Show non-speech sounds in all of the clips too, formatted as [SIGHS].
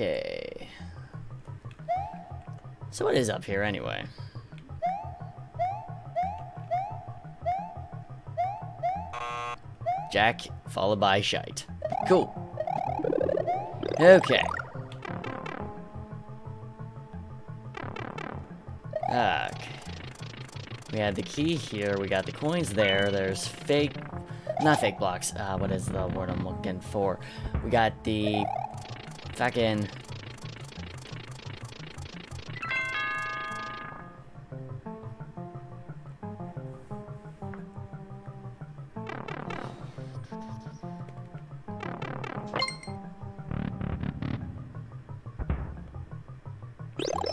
Okay. So what is up here anyway? Jack, followed by Shite. Cool. Okay. Okay. We had the key here, we got the coins there, there's fake, not fake blocks, uh, what is the word I'm looking for? We got the fucking Huh.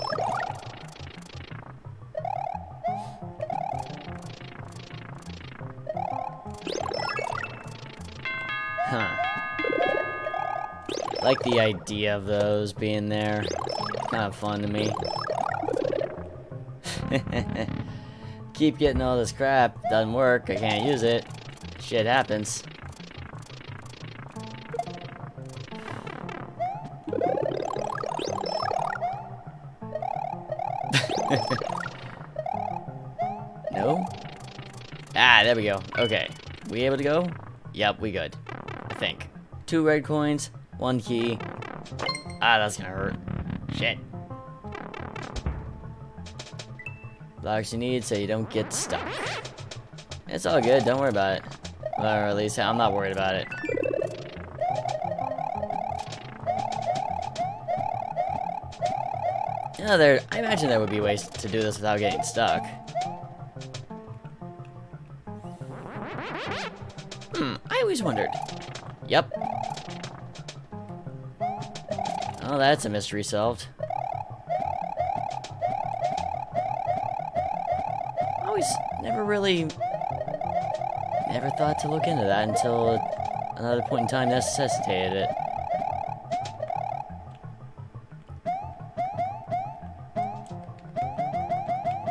Like the idea of those being there. Kind of fun to me. [LAUGHS] Keep getting all this crap. Doesn't work. I can't use it. Shit happens. [LAUGHS] no? Ah, there we go. Okay. We able to go? Yep, we good. I think. Two red coins, one key. Ah, that's gonna hurt. Shit. Blocks you need so you don't get stuck. It's all good, don't worry about it. Or at least I'm not worried about it. Yeah, there. I imagine there would be ways to do this without getting stuck. Hmm, I always wondered. Yep. Oh, that's a mystery solved. I always never really never thought to look into that until another point in time necessitated it.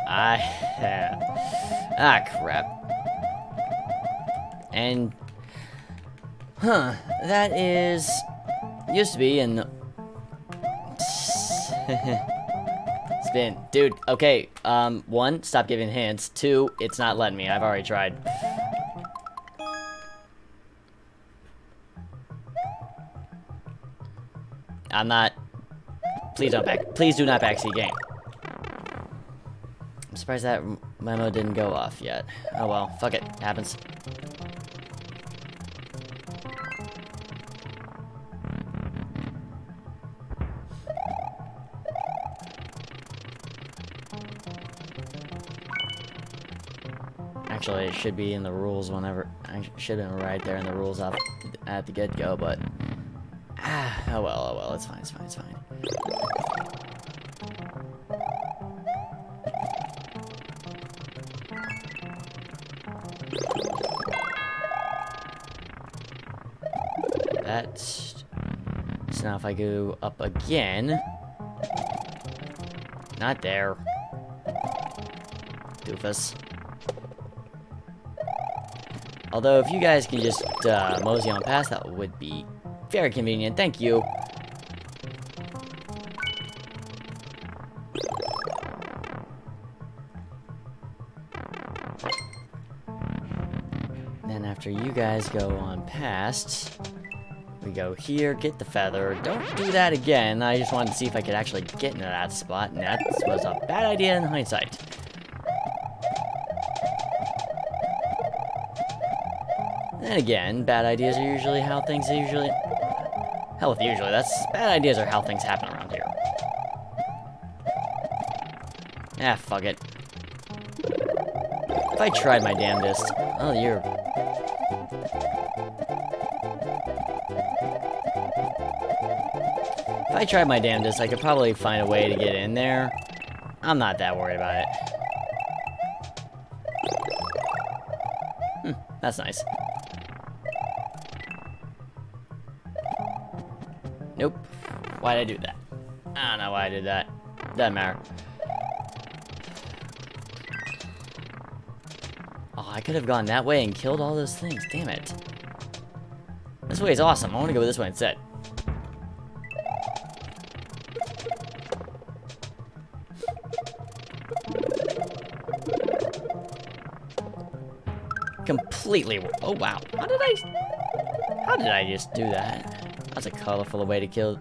I [LAUGHS] ah crap. And huh, that is used to be in [LAUGHS] spin, dude. Okay, um, one, stop giving hints. Two, it's not letting me. I've already tried. I'm not. Please don't back. Please do not backseat game. I'm surprised that memo didn't go off yet. Oh well, fuck it. Happens. Actually, it should be in the rules whenever. I should have been right there in the rules off at the get go, but. Ah, oh well, oh well, it's fine, it's fine, it's fine. That's... So now if I go up again... Not there. Doofus. Although, if you guys can just uh, mosey on past, that would be very convenient. Thank you. Then after you guys go on past, we go here, get the feather. Don't do that again. I just wanted to see if I could actually get into that spot, and that was a bad idea in hindsight. Then again, bad ideas are usually how things are usually... Hell with usually, that's... Bad ideas are how things happen around here. Ah, fuck it. If I tried my damnedest... Oh, you're... If I tried my damnedest, I could probably find a way to get in there. I'm not that worried about it. Hmm, that's nice. Nope. Why'd I do that? I don't know why I did that. Doesn't matter. Oh, I could have gone that way and killed all those things. Damn it. This way is awesome. I want to go this way instead. Completely. Oh, wow. How did I... How did I just do that? That's a colorful way to kill...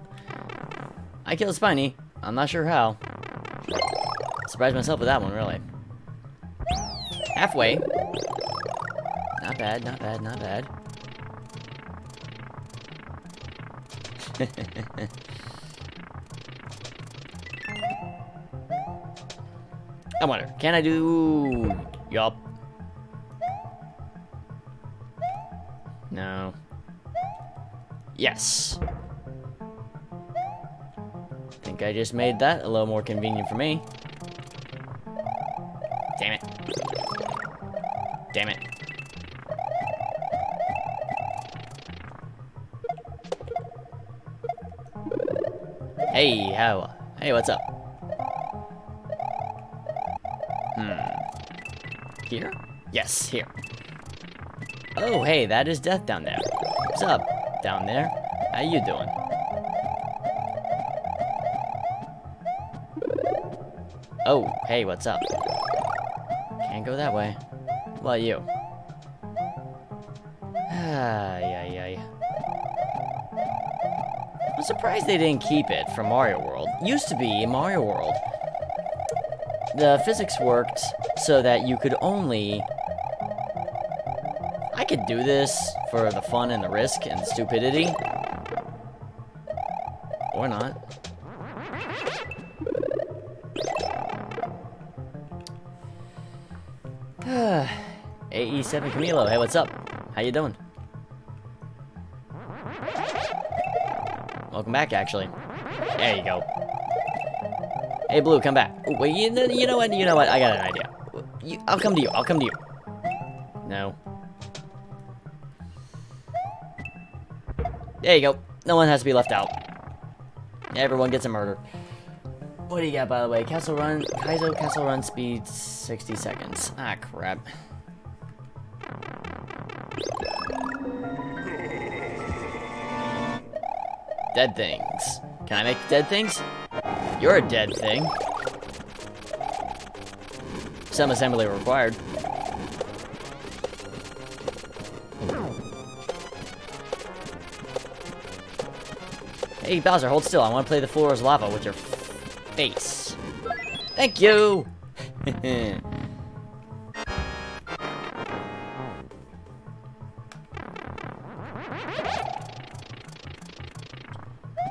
I killed Spiny. I'm not sure how. Surprised myself with that one, really. Halfway. Not bad, not bad, not bad. [LAUGHS] I wonder, can I do... Yup. Yes. I think I just made that a little more convenient for me. Damn it. Damn it. Hey, how? Hey, what's up? Hmm. Here? Yes, here. Oh, hey, that is Death down there. What's up, down there? How you doing? Oh, hey, what's up? Can't go that way. What about you? [SIGHS] Ay, ay, ay. I'm surprised they didn't keep it from Mario World. Used to be Mario World. The physics worked so that you could only... I could do this for the fun and the risk and the stupidity. Or not. [SIGHS] AE7 Camilo, hey, what's up? How you doing? Welcome back, actually. There you go. Hey, Blue, come back. Ooh, wait, you, you know what? You know what? I got an idea. You, I'll come to you. I'll come to you. No. There you go. No one has to be left out. Everyone gets a murder. What do you got, by the way? Castle Run, Kaizo Castle Run speed 60 seconds. Ah, crap. Dead things. Can I make dead things? You're a dead thing. Some assembly required. Hey, Bowser, hold still. I want to play the floor is lava with your face. Thank you! [LAUGHS]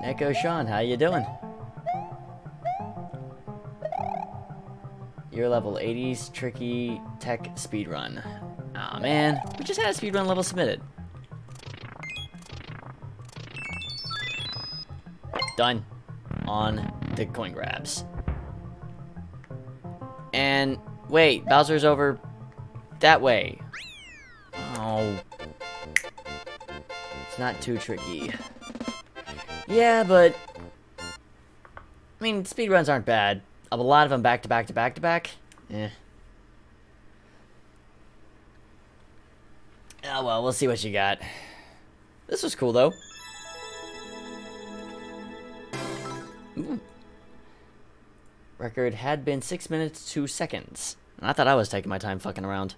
Echo Sean, how you doing? Your level 80s tricky tech speedrun. Aw oh, man, we just had a speedrun level submitted. Done. On the coin grabs. And wait, Bowser's over that way. Oh. It's not too tricky. Yeah, but... I mean, speedruns aren't bad. A lot of them back to back to back to back. Eh. Oh well, we'll see what you got. This was cool, though. Record had been 6 minutes 2 seconds. I thought I was taking my time fucking around.